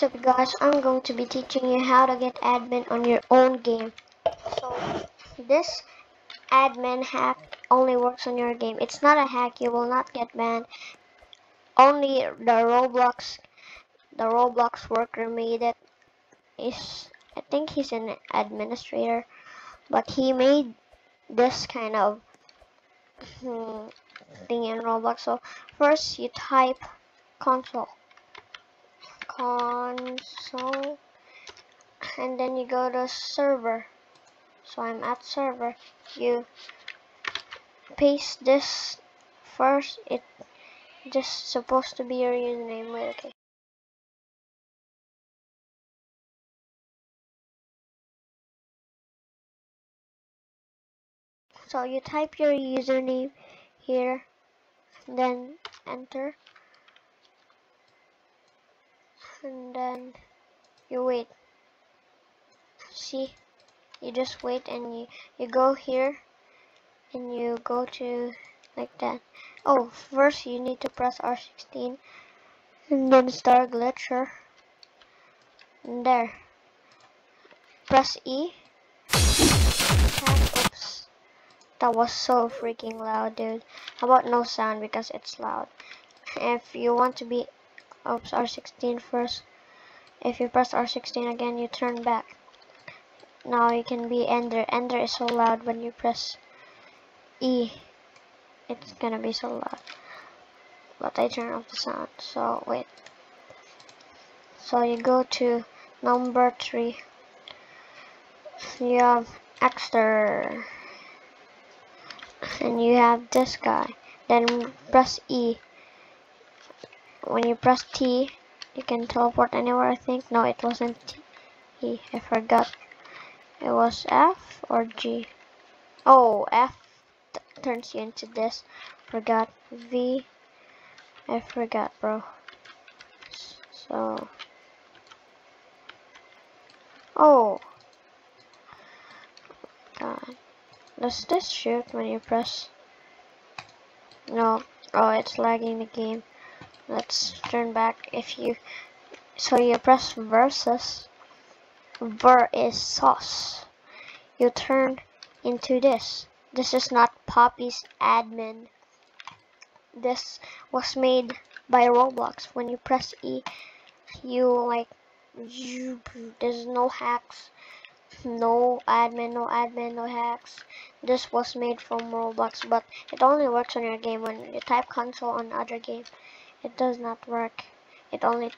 What's up guys, I'm going to be teaching you how to get admin on your own game. So this admin hack only works on your game. It's not a hack, you will not get banned. Only the Roblox the Roblox worker made it. Is I think he's an administrator, but he made this kind of hmm, thing in Roblox. So first you type console console and then you go to server. So I'm at server. You paste this first. It just supposed to be your username. Wait okay. So you type your username here then enter and then you wait. See you just wait and you you go here and you go to like that. Oh first you need to press R16 and then start glitcher. And there. Press E. Oh, oops. That was so freaking loud dude. How about no sound because it's loud? If you want to be oops R16 first. If you press R16 again you turn back. Now you can be ender. Ender is so loud when you press E it's gonna be so loud. But I turn off the sound so wait. So you go to number 3 you have Exter and you have this guy. Then press E when you press T you can teleport anywhere I think. No it wasn't T. I forgot. It was F or G. Oh F turns you into this. Forgot. V I forgot bro. So. Oh. God. Does this shoot when you press? No. Oh it's lagging the game let's turn back. If you so you press versus ver is sauce. You turn into this. This is not poppy's admin. This was made by roblox. When you press e you like you, there's no hacks. No admin no admin no hacks. This was made from roblox but it only works on your game when you type console on other game it does not work. It only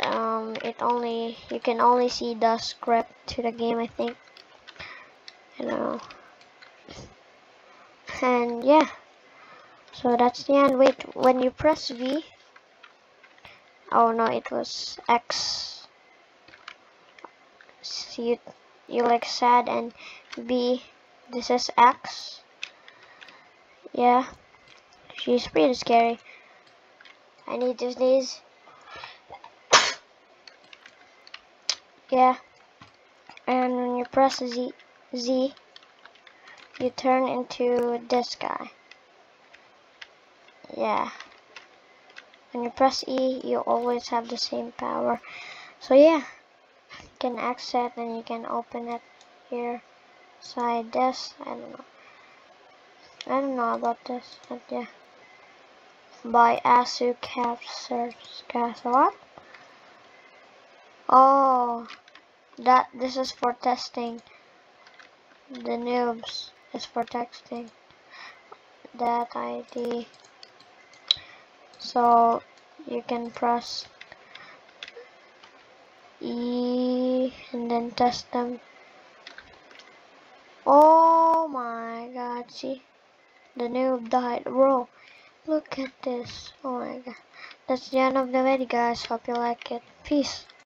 um it only you can only see the script to the game I think. You know. And yeah. So that's the end. Wait when you press V oh no it was X. See you, you like sad and B this is X. Yeah She's pretty scary. I need to sneeze. yeah. And when you press Z, Z, you turn into this guy. Yeah. When you press E, you always have the same power. So yeah, you can exit and you can open it here. Side this, I don't know. I don't know about this, but yeah by ASU what? Oh, that this is for testing. The noobs is for texting. That ID. So you can press E and then test them. Oh my god, see? The noob died, bro. Look at this. Oh my god. That's the end of the video guys. Hope you like it. Peace.